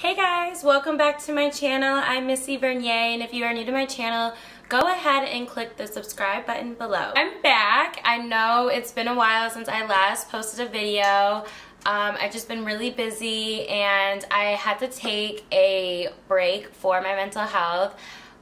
Hey guys, welcome back to my channel. I'm Missy Vernier and if you are new to my channel, go ahead and click the subscribe button below. I'm back. I know it's been a while since I last posted a video. Um, I've just been really busy and I had to take a break for my mental health.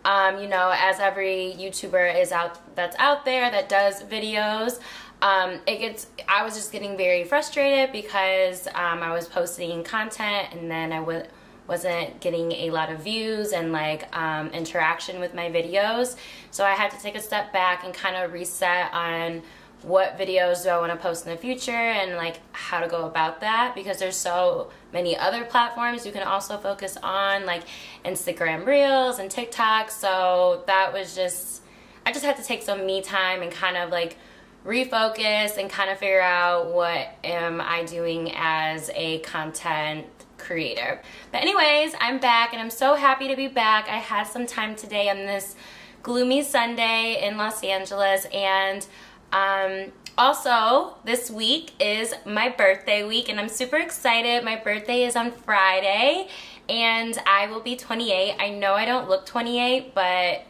Um, you know, as every YouTuber is out that's out there that does videos, um, it gets I was just getting very frustrated because um, I was posting content and then I would wasn't getting a lot of views and like um, interaction with my videos. So I had to take a step back and kind of reset on what videos do I want to post in the future and like how to go about that because there's so many other platforms you can also focus on like Instagram Reels and TikTok. So that was just, I just had to take some me time and kind of like refocus and kind of figure out what am I doing as a content creator. But anyways, I'm back and I'm so happy to be back. I had some time today on this gloomy Sunday in Los Angeles and um, also, this week is my birthday week and I'm super excited. My birthday is on Friday and I will be 28. I know I don't look 28, but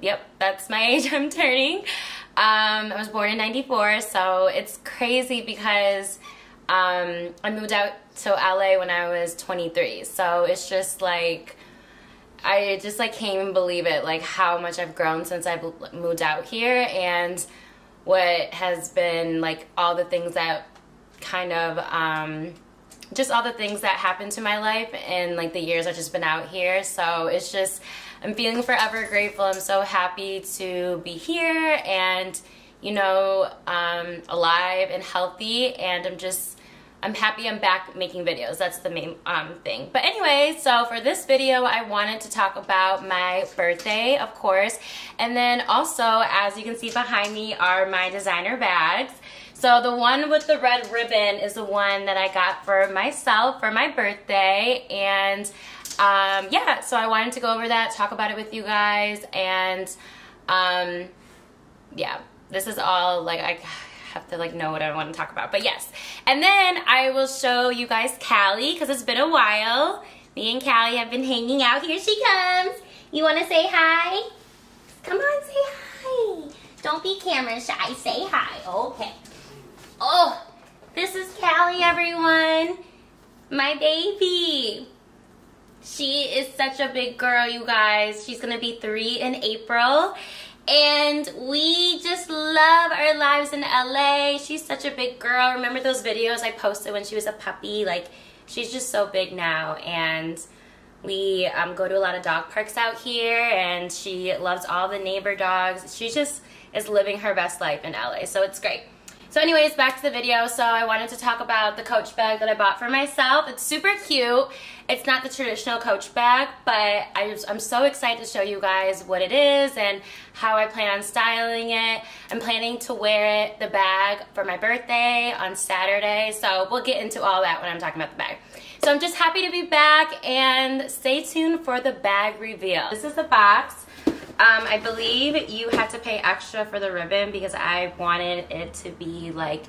yep, that's my age I'm turning. Um, I was born in 94, so it's crazy because um, I moved out to LA when I was 23. So it's just like, I just like can't even believe it, like how much I've grown since I've moved out here and what has been like all the things that kind of, um, just all the things that happened to my life and like the years I've just been out here. So it's just, I'm feeling forever grateful. I'm so happy to be here and, you know, um, alive and healthy and I'm just I'm happy I'm back making videos. That's the main um, thing. But anyway, so for this video, I wanted to talk about my birthday, of course. And then also, as you can see behind me, are my designer bags. So the one with the red ribbon is the one that I got for myself for my birthday. And um, yeah, so I wanted to go over that, talk about it with you guys. And um, yeah, this is all like I have to like know what I want to talk about. But yes. And then I will show you guys Callie because it's been a while. Me and Callie have been hanging out. Here she comes. You want to say hi? Come on, say hi. Don't be camera shy. Say hi. Okay. Oh, this is Callie, everyone. My baby. She is such a big girl, you guys. She's going to be three in April and we just love our lives in LA. She's such a big girl. Remember those videos I posted when she was a puppy? Like, she's just so big now, and we um, go to a lot of dog parks out here, and she loves all the neighbor dogs. She just is living her best life in LA, so it's great. So anyways, back to the video. So I wanted to talk about the Coach bag that I bought for myself. It's super cute. It's not the traditional Coach bag, but I just, I'm so excited to show you guys what it is and how I plan on styling it. I'm planning to wear it, the bag, for my birthday on Saturday. So we'll get into all that when I'm talking about the bag. So I'm just happy to be back and stay tuned for the bag reveal. This is the box. Um, I believe you had to pay extra for the ribbon because I wanted it to be like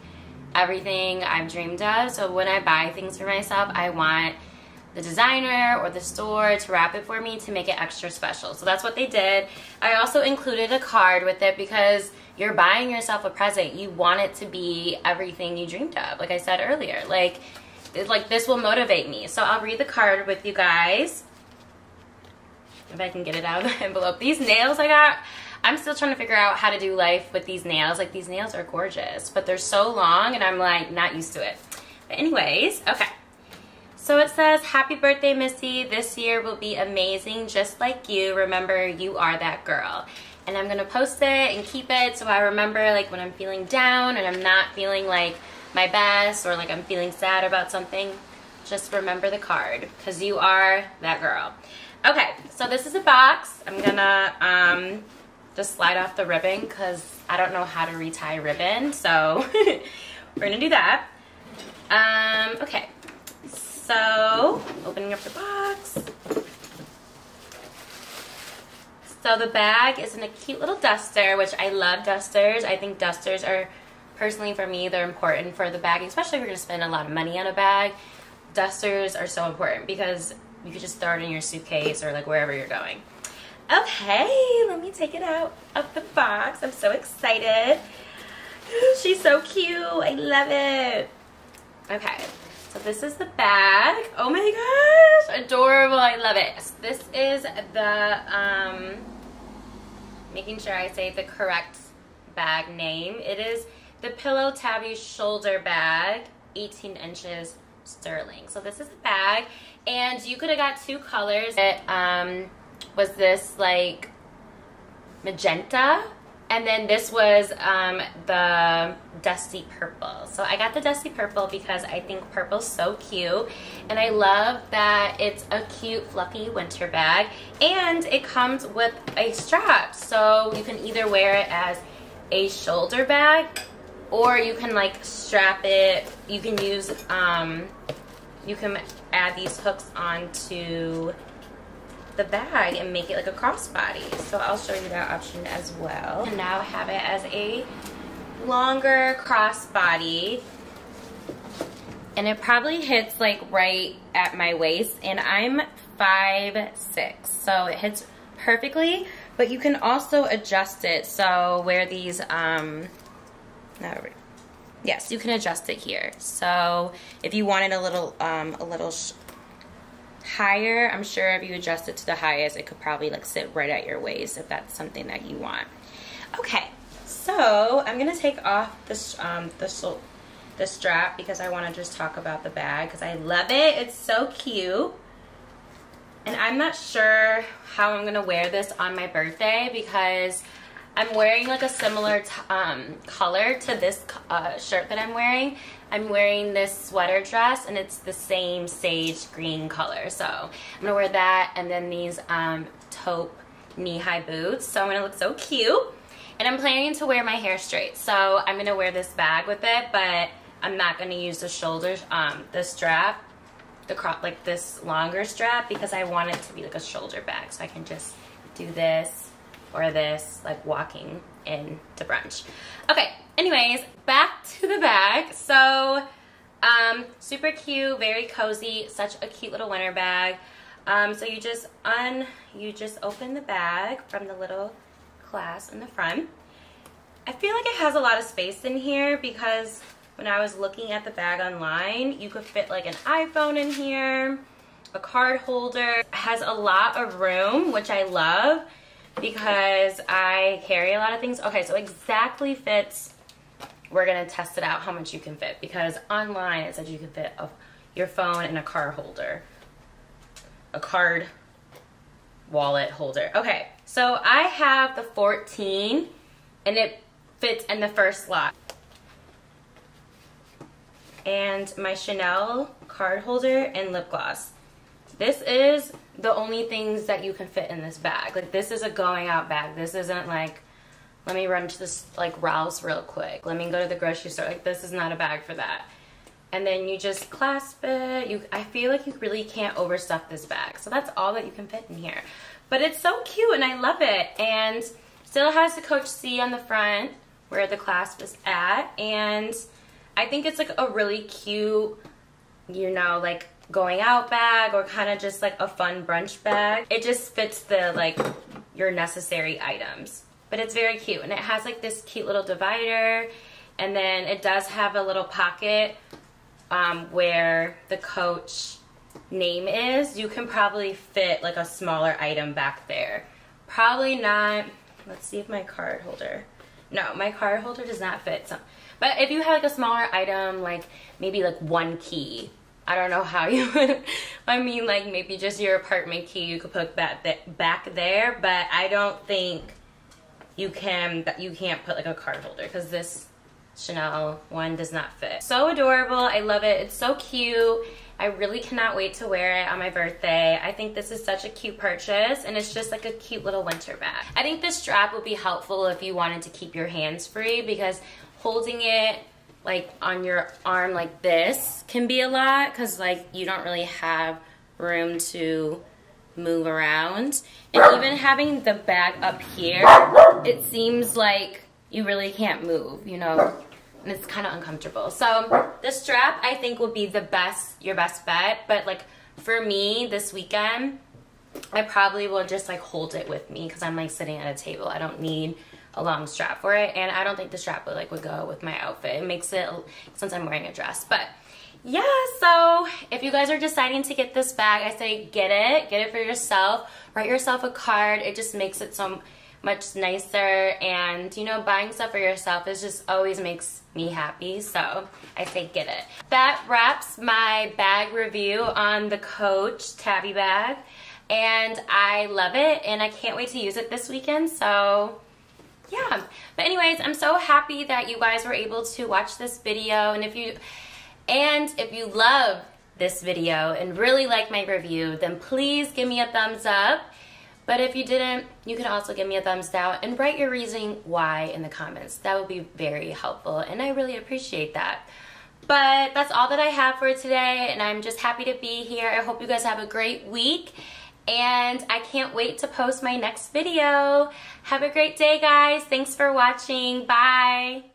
everything I've dreamed of. So when I buy things for myself, I want the designer or the store to wrap it for me to make it extra special. So that's what they did. I also included a card with it because you're buying yourself a present. You want it to be everything you dreamed of, like I said earlier. Like, like this will motivate me. So I'll read the card with you guys if I can get it out of the envelope. These nails I got, I'm still trying to figure out how to do life with these nails. Like these nails are gorgeous, but they're so long and I'm like not used to it. But anyways, okay. So it says, happy birthday, Missy. This year will be amazing just like you. Remember, you are that girl. And I'm gonna post it and keep it so I remember like when I'm feeling down and I'm not feeling like my best or like I'm feeling sad about something, just remember the card because you are that girl. Okay, so this is a box. I'm gonna um, just slide off the ribbon because I don't know how to retie ribbon. So we're gonna do that. Um, okay, so opening up the box. So the bag is in a cute little duster, which I love dusters. I think dusters are, personally for me, they're important for the bag, especially if you're gonna spend a lot of money on a bag. Dusters are so important because you could just throw it in your suitcase or like wherever you're going. Okay, let me take it out of the box. I'm so excited. She's so cute. I love it. Okay, so this is the bag. Oh my gosh, adorable. I love it. So this is the, um, making sure I say the correct bag name. It is the Pillow Tabby shoulder bag, 18 inches sterling. So this is a bag, and you could have got two colors. It um, was this like magenta and then this was um, the dusty purple. So I got the dusty purple because I think purple's so cute. And I love that it's a cute fluffy winter bag. And it comes with a strap. So you can either wear it as a shoulder bag or you can like strap it. You can use, um, you can add these hooks onto the bag and make it like a crossbody. So I'll show you that option as well. And now I have it as a longer crossbody. And it probably hits like right at my waist and I'm five six, So it hits perfectly, but you can also adjust it. So where these, um, yes, you can adjust it here. So if you wanted a little, um, a little higher, I'm sure if you adjust it to the highest, it could probably like sit right at your waist if that's something that you want. Okay, so I'm gonna take off this um, the, the strap because I wanna just talk about the bag because I love it. It's so cute. And I'm not sure how I'm gonna wear this on my birthday because I'm wearing like a similar um, color to this uh, shirt that I'm wearing. I'm wearing this sweater dress and it's the same sage green color. So I'm gonna wear that and then these um, taupe knee-high boots. So I'm gonna look so cute. And I'm planning to wear my hair straight. So I'm gonna wear this bag with it, but I'm not gonna use the shoulder, um, the strap, the crop, like this longer strap because I want it to be like a shoulder bag. So I can just do this or this, like walking in to brunch. Okay, anyways, back to the bag. So, um, super cute, very cozy, such a cute little winter bag. Um, so you just un, you just open the bag from the little clasp in the front. I feel like it has a lot of space in here because when I was looking at the bag online, you could fit like an iPhone in here, a card holder. It has a lot of room, which I love because I carry a lot of things. Okay, so exactly fits. We're gonna test it out how much you can fit because online it says you can fit a, your phone and a card holder, a card wallet holder. Okay, so I have the 14 and it fits in the first slot. And my Chanel card holder and lip gloss. This is the only things that you can fit in this bag. Like this is a going out bag. This isn't like, let me run to this like Ralph's real quick. Let me go to the grocery store. Like this is not a bag for that. And then you just clasp it. You, I feel like you really can't overstuff this bag. So that's all that you can fit in here. But it's so cute and I love it. And still has the Coach C on the front where the clasp is at. And I think it's like a really cute, you know, like going out bag or kind of just like a fun brunch bag. It just fits the like your necessary items. But it's very cute and it has like this cute little divider and then it does have a little pocket um, where the coach name is. You can probably fit like a smaller item back there. Probably not, let's see if my card holder, no, my card holder does not fit some. But if you have like a smaller item, like maybe like one key, I don't know how you would, I mean like maybe just your apartment key you could put back, back there, but I don't think you can, you can't put like a card holder because this Chanel one does not fit. So adorable, I love it, it's so cute. I really cannot wait to wear it on my birthday. I think this is such a cute purchase and it's just like a cute little winter bag. I think this strap would be helpful if you wanted to keep your hands free because holding it like on your arm like this can be a lot because like you don't really have room to move around. And even having the bag up here, it seems like you really can't move, you know, and it's kind of uncomfortable. So the strap I think would be the best, your best bet, but like for me this weekend, I probably will just like hold it with me because I'm like sitting at a table. I don't need a long strap for it and I don't think the strap would like would go with my outfit. It makes it, since I'm wearing a dress, but yeah, so if you guys are deciding to get this bag, I say get it, get it for yourself, write yourself a card. It just makes it so much nicer and you know buying stuff for yourself is just always makes me happy so I say get it. That wraps my bag review on the Coach Tabby bag and I love it and I can't wait to use it this weekend so yeah but anyways I'm so happy that you guys were able to watch this video and if you and if you love this video and really like my review then please give me a thumbs up but if you didn't, you can also give me a thumbs down and write your reasoning why in the comments. That would be very helpful and I really appreciate that. But that's all that I have for today and I'm just happy to be here. I hope you guys have a great week and I can't wait to post my next video. Have a great day guys. Thanks for watching. Bye.